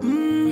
Mhm.